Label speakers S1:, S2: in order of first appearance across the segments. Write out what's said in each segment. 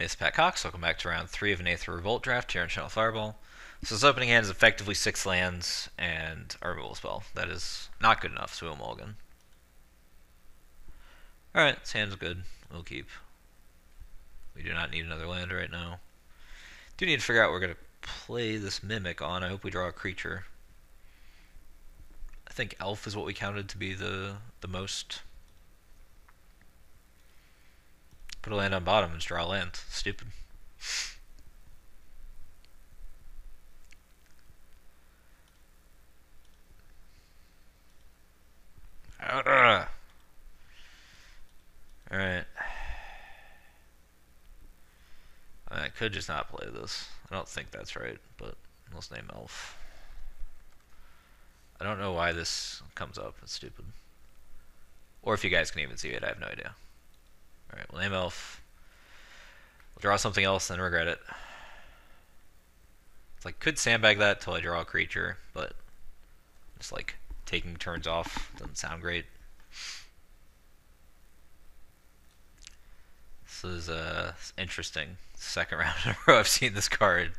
S1: It's Pat Cox. Welcome back to round three of an Aether Revolt draft here on Channel Fireball. So this opening hand is effectively six lands and a removal spell. That is not good enough, so we'll mulligan. Alright, this hand's good. We'll keep. We do not need another land right now. Do need to figure out we're going to play this Mimic on. I hope we draw a creature. I think Elf is what we counted to be the, the most Put a land on bottom and draw land. Stupid. Alright. I could just not play this. I don't think that's right, but let's name Elf. I don't know why this comes up. It's stupid. Or if you guys can even see it, I have no idea. Alright, we'll elf. We'll draw something else and regret it. It's like, could sandbag that till I draw a creature, but just like taking turns off doesn't sound great. This is uh, interesting. Second round in a row I've seen this card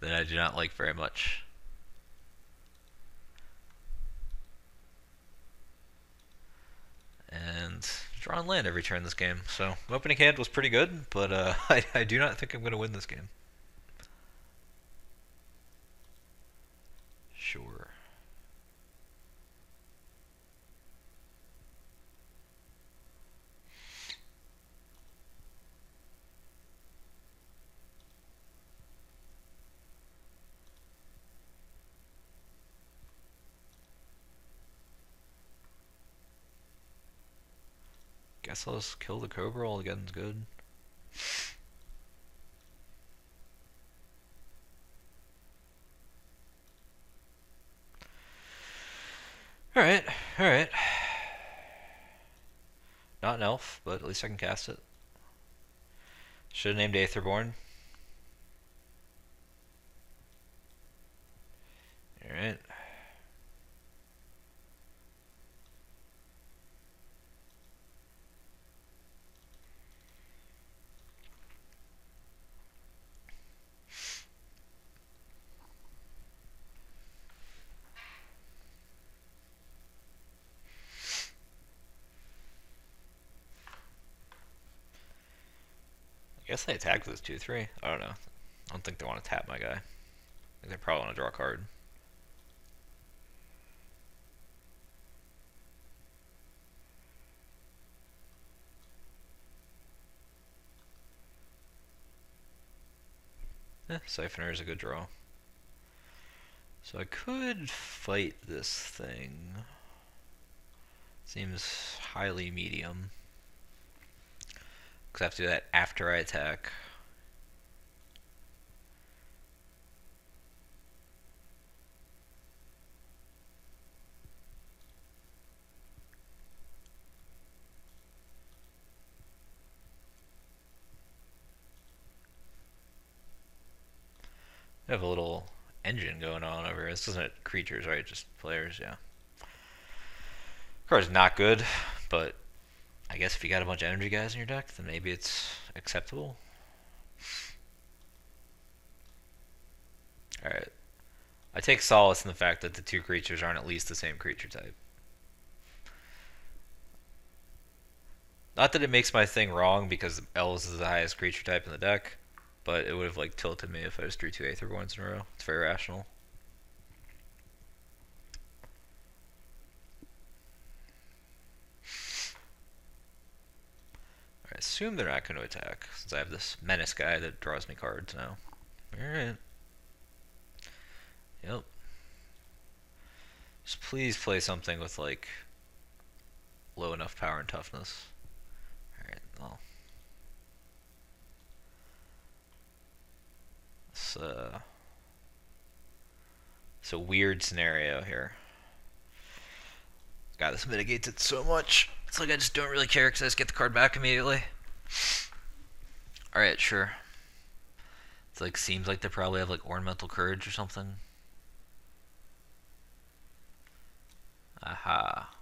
S1: that I do not like very much. And draw on land every turn this game. So opening hand was pretty good, but uh, I, I do not think I'm going to win this game. Sure. Guess I'll just kill the Cobra, all again's good. Alright, alright. Not an elf, but at least I can cast it. Should have named Aetherborn. Alright. I guess they attacked with this 2-3. I don't know. I don't think they want to tap my guy. They probably want to draw a card. Eh, Siphoner is a good draw. So I could fight this thing. Seems highly medium. Because I have to do that after I attack. I have a little engine going on over here. This isn't creatures, right? Just players, yeah. Card's not good, but I guess if you got a bunch of energy guys in your deck, then maybe it's acceptable. Alright. I take solace in the fact that the two creatures aren't at least the same creature type. Not that it makes my thing wrong because Elves is the highest creature type in the deck, but it would have like tilted me if I just drew two Aetherborns in a row. It's very rational. Assume they're not going to attack, since I have this menace guy that draws me cards now. Alright. Yep. Just please play something with, like, low enough power and toughness. Alright, well. It's, uh... It's a weird scenario here. God, this mitigates it so much. It's like I just don't really care because I just get the card back immediately. Alright, sure. It's like, seems like they probably have like ornamental courage or something. Aha.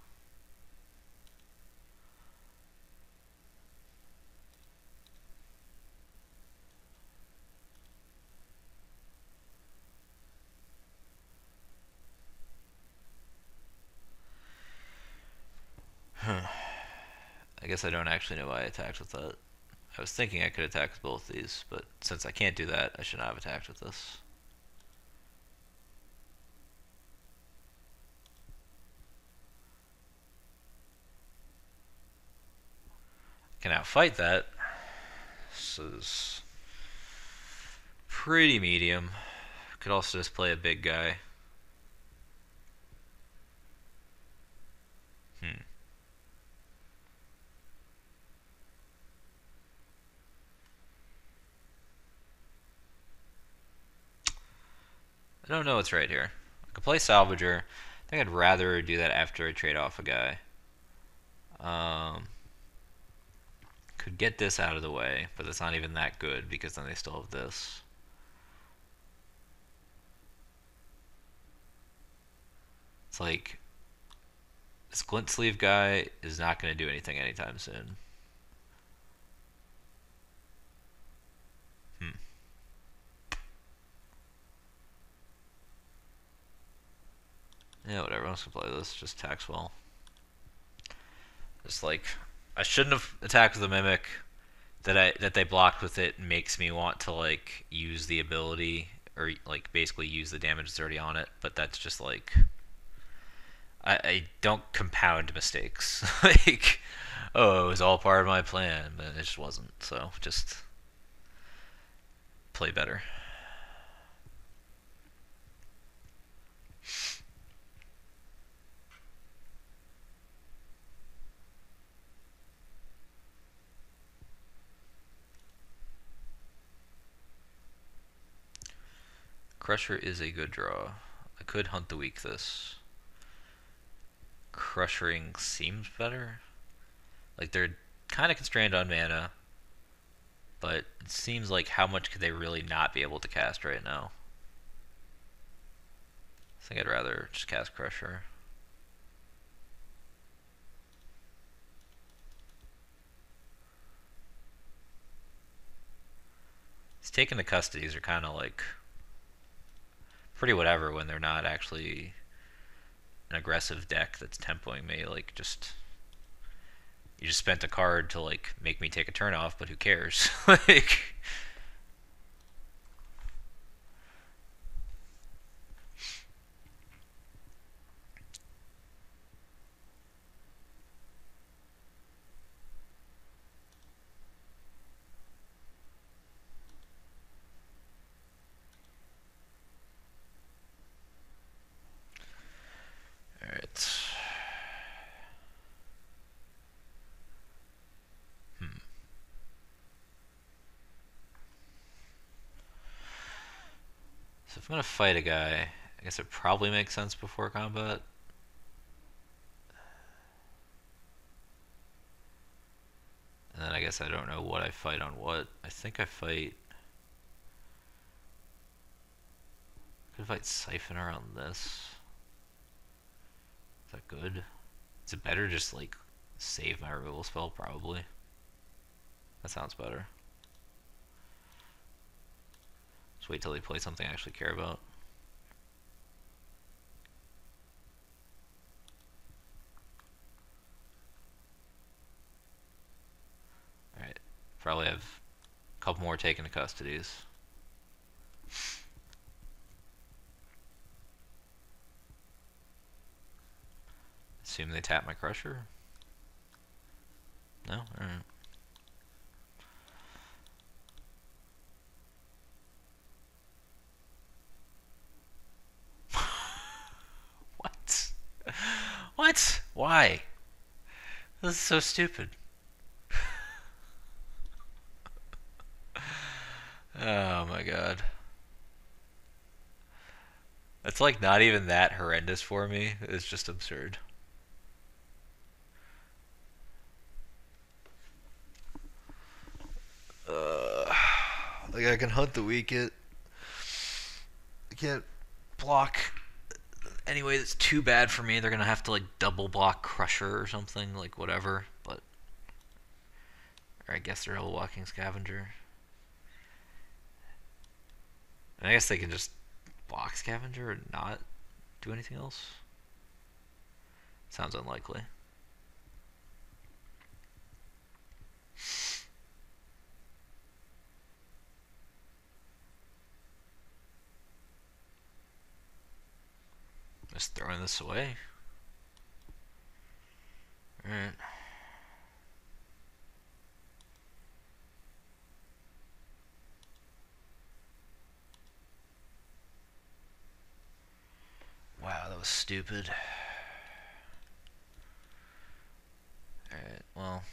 S1: Guess I don't actually know why I attacked with that. I was thinking I could attack with both these, but since I can't do that, I should not have attacked with this. can outfight that. This is pretty medium. Could also just play a big guy. I don't know what's right here. I could play Salvager. I think I'd rather do that after I trade off a guy. Um, could get this out of the way, but it's not even that good because then they still have this. It's like this glint sleeve guy is not going to do anything anytime soon. Yeah, whatever. I'm just gonna play this. Just tax well. Just like I shouldn't have attacked the mimic. That I that they blocked with it makes me want to like use the ability or like basically use the damage that's already on it. But that's just like I, I don't compound mistakes. like oh, it was all part of my plan, but it just wasn't. So just play better. Crusher is a good draw. I could hunt the weak this. Crushing seems better. Like they're kind of constrained on mana, but it seems like how much could they really not be able to cast right now? I think I'd rather just cast Crusher. Take into Custodies are kind of like pretty whatever when they're not actually an aggressive deck that's tempoing me. Like, just you just spent a card to like make me take a turn off, but who cares? like. If I'm gonna fight a guy, I guess it probably makes sense before combat. And then I guess I don't know what I fight on what. I think I fight... I could fight Siphoner on this. Is that good? Is it better just like save my removal spell? Probably. That sounds better. Just wait till they play something I actually care about. Alright, probably have a couple more Take into Custodies. Assume they tap my crusher? No? Alright. What? Why? This is so stupid. oh my god. It's like not even that horrendous for me. It's just absurd. Uh, like I can hunt the weak it. I can't block anyway that's too bad for me. They're gonna have to like double block Crusher or something, like whatever. But or I guess they're a walking scavenger. And I guess they can just block scavenger and not do anything else. Sounds unlikely. Just throwing this away. Alright. Wow, that was stupid. Alright, well.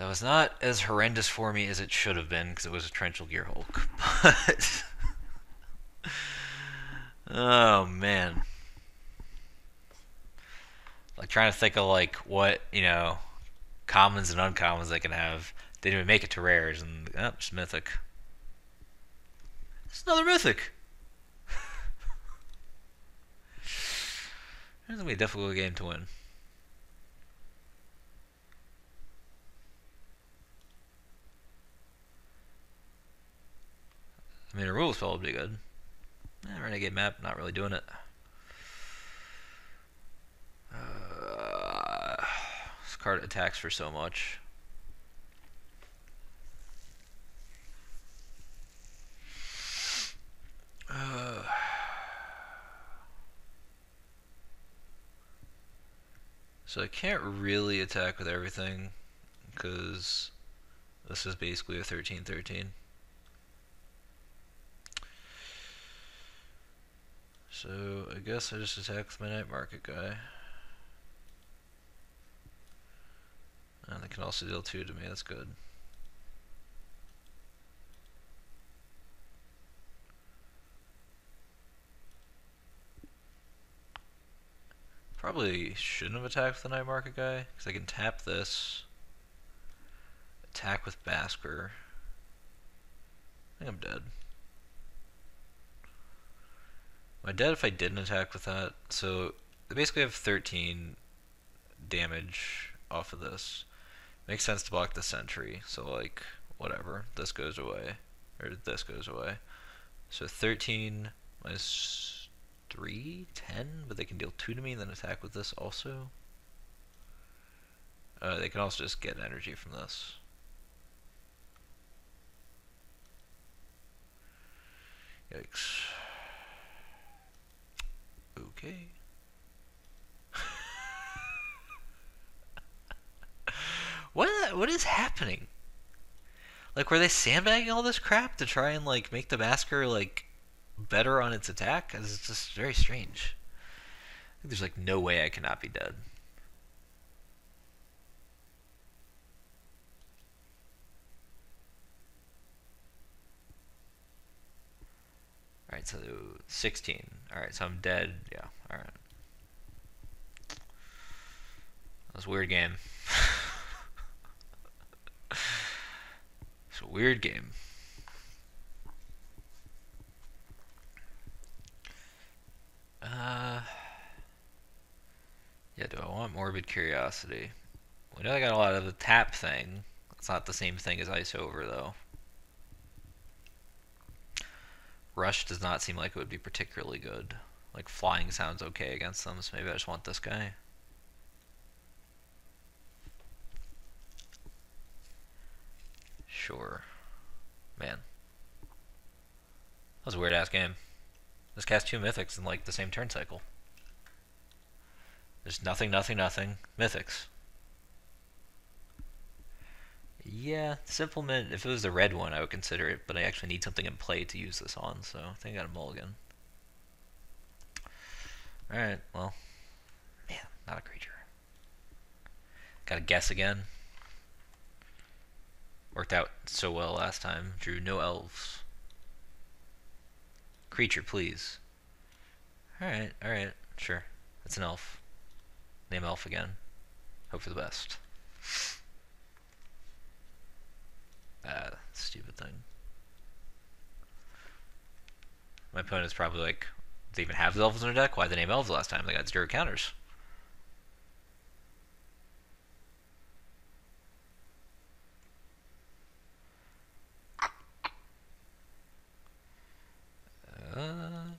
S1: That was not as horrendous for me as it should have been because it was a Torrential Gearhulk. But oh man, like trying to think of like what you know, commons and uncommons they can have. They didn't even make it to rares, and oh, just mythic. It's another mythic. It's gonna be a difficult game to win. I mean, the rules probably be good. Eh, Renegade map, not really doing it. Uh, this card attacks for so much. Uh, so I can't really attack with everything because this is basically a 13-13. So I guess I just attack my night market guy. And they can also deal 2 to me, that's good. Probably shouldn't have attacked the night market guy, because I can tap this, attack with Basker. I think I'm dead. I dead if I didn't attack with that? So I basically have 13 damage off of this. Makes sense to block the sentry, so like, whatever. This goes away. Or this goes away. So 13 minus 3, 10, but they can deal 2 to me and then attack with this also. Uh, they can also just get energy from this. Yikes. Okay. what what is happening? Like were they sandbagging all this crap to try and like make the Basker like better on its attack? It's just very strange. there's like no way I cannot be dead. Alright, so 16. Alright, so I'm dead. Yeah, alright. That was a weird game. it's a weird game. Uh, yeah, do I want Morbid Curiosity? We know I got a lot of the tap thing. It's not the same thing as Ice Over, though. Rush does not seem like it would be particularly good. Like flying sounds okay against them, so maybe I just want this guy. Sure. Man. That was a weird ass game. Just cast two mythics in like the same turn cycle. There's nothing, nothing, nothing. Mythics. Yeah, Simple Mint, if it was the red one, I would consider it, but I actually need something in play to use this on, so I think I got a mulligan. Alright, well, man, not a creature. Gotta guess again. Worked out so well last time. Drew no elves. Creature, please. Alright, alright, sure. It's an elf. Name elf again. Hope for the best. Ah, stupid thing. My opponent's probably like, they even have the elves in their deck? Why they name elves last time? They got zero counters. Uh...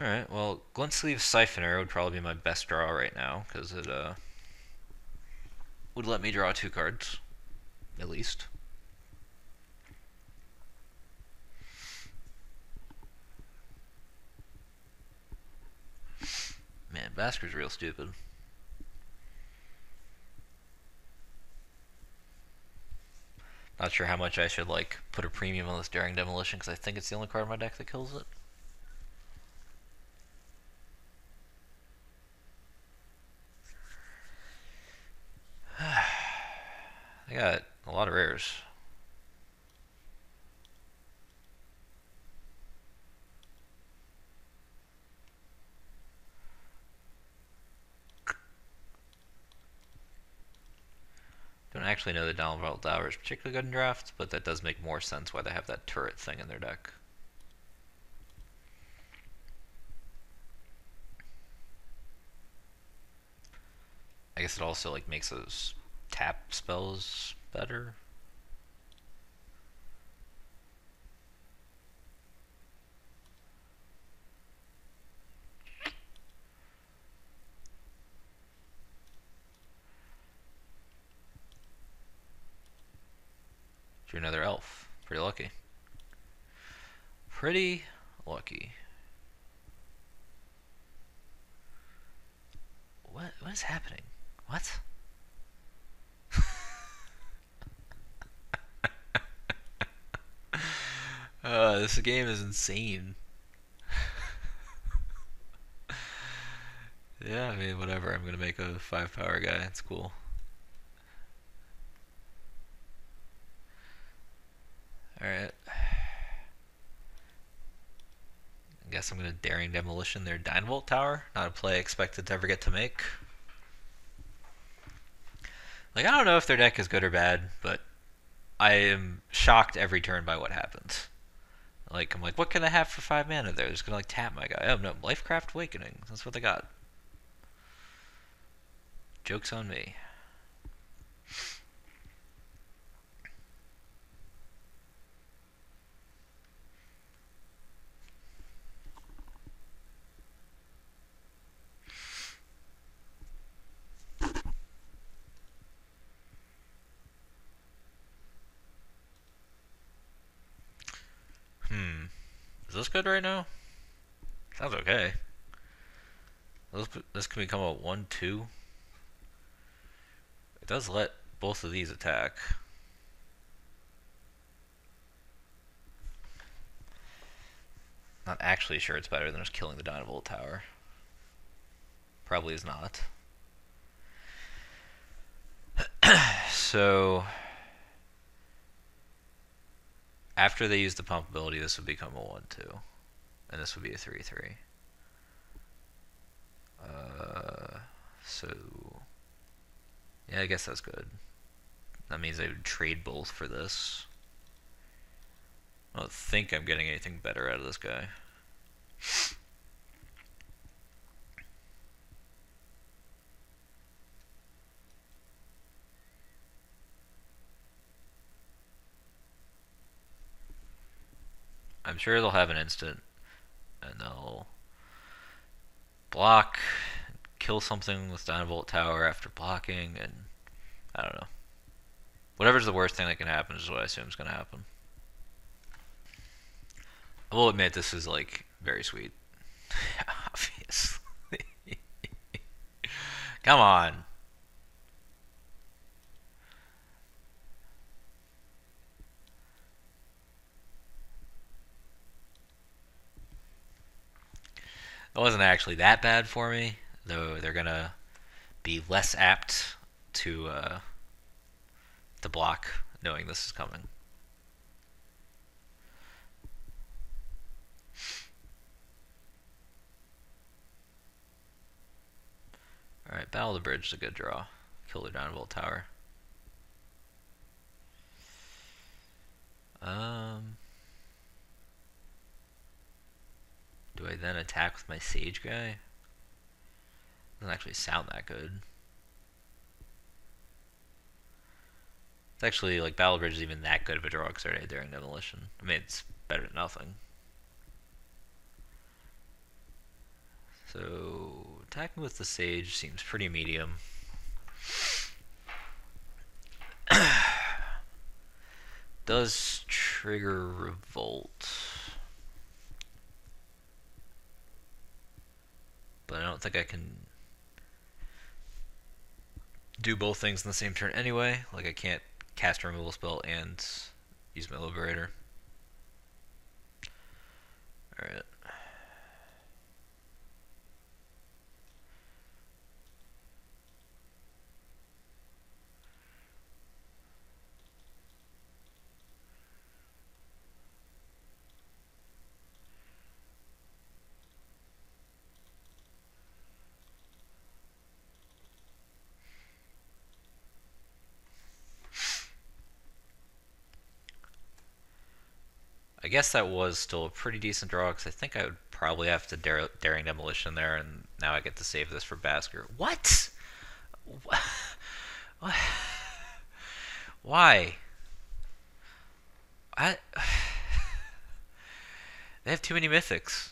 S1: Alright, well, Glint-Sleeve Siphoner would probably be my best draw right now, because it uh, would let me draw two cards, at least. Man, Basker's real stupid. Not sure how much I should like put a premium on this Daring Demolition because I think it's the only card in my deck that kills it. Got a lot of rares. Don't actually know that Dynavolt Tower is particularly good in drafts, but that does make more sense why they have that turret thing in their deck. I guess it also like makes those tap spells better. Drew another elf. Pretty lucky. Pretty lucky. What what is happening? What? Uh, this game is insane. yeah, I mean, whatever. I'm gonna make a five power guy. It's cool. Alright. I guess I'm gonna daring demolition their Dynavolt tower. Not a play I expected to ever get to make. Like, I don't know if their deck is good or bad, but I am shocked every turn by what happens. Like, I'm like, what can I have for 5 mana there? Just gonna, like, tap my guy. Oh, no, Lifecraft Awakening. That's what they got. Joke's on me. this good right now? Sounds okay. This, this can become a 1-2. It does let both of these attack. Not actually sure it's better than just killing the Dynavolt tower. Probably is not. so after they use the pump ability, this would become a 1-2. And this would be a 3-3. Uh, so... Yeah, I guess that's good. That means I would trade both for this. I don't think I'm getting anything better out of this guy. I'm sure they'll have an instant and they'll block, kill something with Dynavolt Tower after blocking, and I don't know. Whatever's the worst thing that can happen is what I assume is going to happen. I will admit this is like very sweet. Obviously. Come on. It wasn't actually that bad for me, though they're gonna be less apt to uh, to block knowing this is coming. Alright, Battle at the Bridge is a good draw. Kill the Dynavolt Tower. Um, Do I then attack with my Sage guy? Doesn't actually sound that good. It's actually, like, Battle Bridge is even that good of a draw because I already Daring Demolition. I mean, it's better than nothing. So, attacking with the Sage seems pretty medium. Does trigger Revolt. But I don't think I can do both things in the same turn anyway. Like I can't cast a removal spell and use my Liberator. Alright. I guess that was still a pretty decent draw because I think I would probably have to dare, Daring Demolition there, and now I get to save this for Basker. What? What? Why? I. they have too many mythics.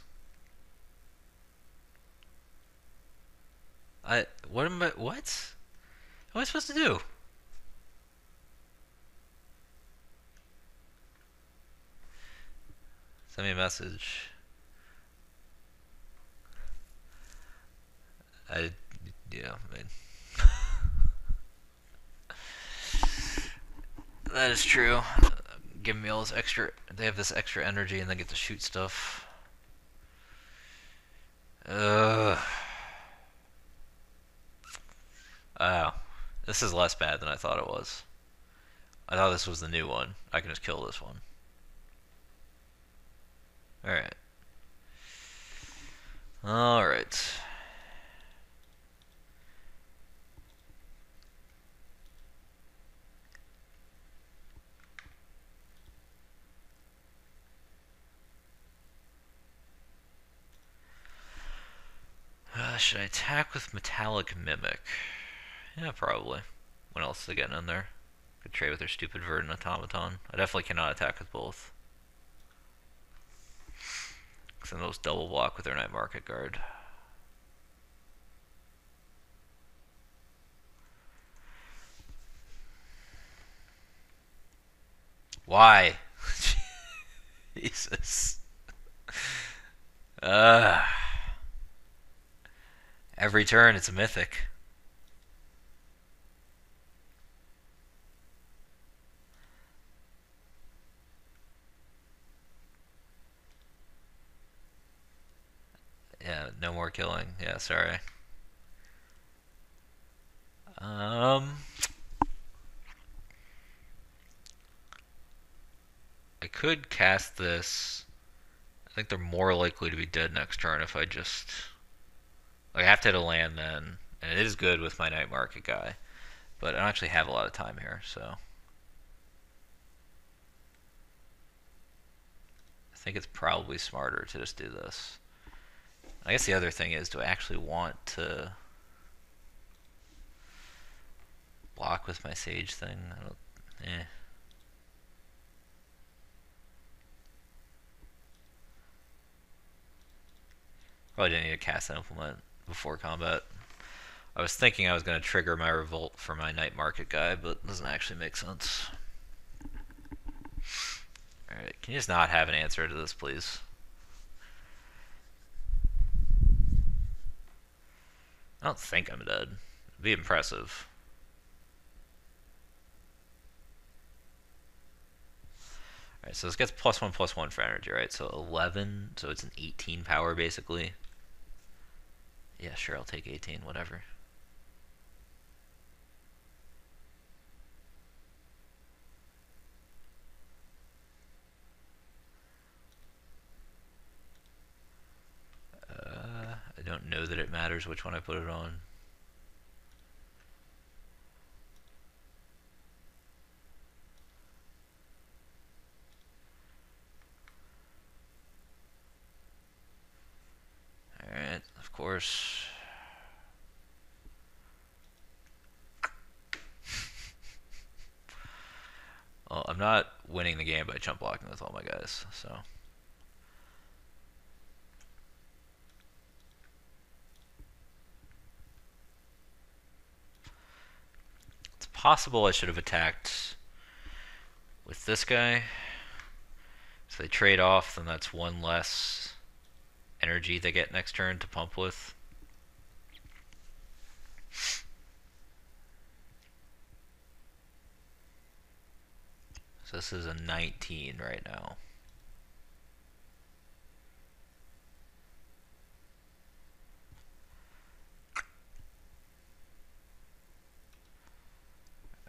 S1: I. What am I. What? What am I supposed to do? Send me a message. I, yeah, that is true. Give me all this extra. They have this extra energy, and they get to shoot stuff. Ugh. Oh, this is less bad than I thought it was. I thought this was the new one. I can just kill this one. Alright. Alright. Uh, should I attack with Metallic Mimic? Yeah, probably. What else is getting in there? Could trade with their stupid Verdant Automaton. I definitely cannot attack with both. Because those double block with their Night Market Guard. Why? Jesus. Uh, every turn it's a mythic. Yeah, no more killing. Yeah, sorry. Um, I could cast this. I think they're more likely to be dead next turn if I just. Like, I have to hit a land then, and it is good with my night market guy, but I don't actually have a lot of time here, so. I think it's probably smarter to just do this. I guess the other thing is, do I actually want to block with my Sage thing? I don't, eh. Probably didn't need to cast that implement before combat. I was thinking I was going to trigger my revolt for my night market guy, but it doesn't actually make sense. Alright, can you just not have an answer to this, please? I don't think I'm dead. It'd be impressive. Alright, so this gets plus one, plus one for energy, right? So 11, so it's an 18 power, basically. Yeah, sure, I'll take 18, whatever. don't know that it matters which one I put it on. Alright, of course. well, I'm not winning the game by chump blocking with all my guys, so... possible I should have attacked with this guy. So they trade off, then that's one less energy they get next turn to pump with. So this is a 19 right now.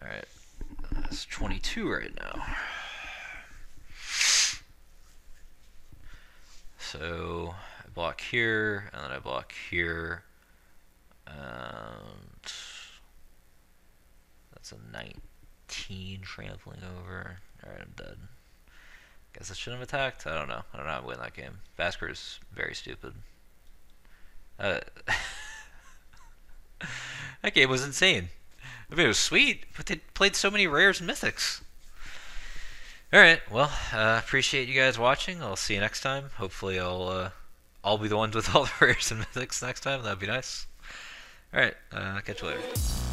S1: Alright, that's 22 right now. So I block here, and then I block here, and that's a 19 trampling over. Alright, I'm dead. Guess I shouldn't have attacked. I don't know. I don't know how to win that game. is very stupid. Uh, that game was insane. I mean, it was sweet, but they played so many rares and mythics. Alright, well, uh, appreciate you guys watching. I'll see you next time. Hopefully I'll, uh, I'll be the ones with all the rares and mythics next time. That'd be nice. Alright, uh, catch you later.